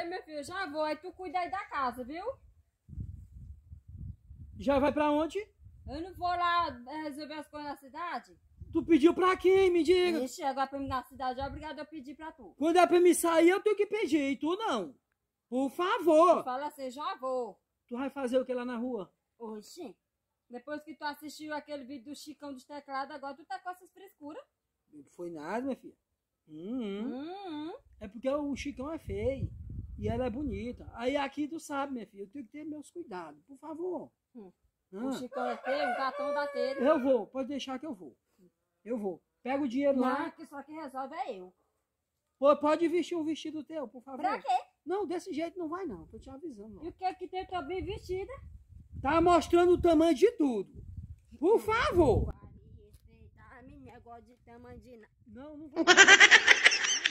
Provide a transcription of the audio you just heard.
Ei, meu filho, já vou. Aí tu cuida aí da casa, viu? Já vai pra onde? Eu não vou lá eh, resolver as coisas na cidade. Tu pediu pra quem, me diga? Ixi, agora pra mim na cidade é obrigado a pedir pra tu. Quando é pra me sair, eu tenho que pedir, e tu não. Por favor. Fala assim, já vou. Tu vai fazer o que lá na rua? Oxi. Depois que tu assistiu aquele vídeo do Chicão dos teclados, agora tu tá com essas frescuras. Não foi nada, minha filha. Hum, Hum, É porque o Chicão é feio. E ela é bonita. Aí aqui tu sabe, minha filha, eu tenho que ter meus cuidados, por favor. Hum. Ah, O Chicão é feio, um gatão daquele. eu vou, pode deixar que eu vou. Eu vou. Pega o dinheiro Não, lá. que só que resolve é eu. Pô, pode vestir um vestido teu, por favor. Pra quê? Não, desse jeito não vai não. Tô te avisando. E Não. o que que tem tua bem vestida? Tá mostrando o tamanho de tudo. Por favor. Nada. Não, não vou.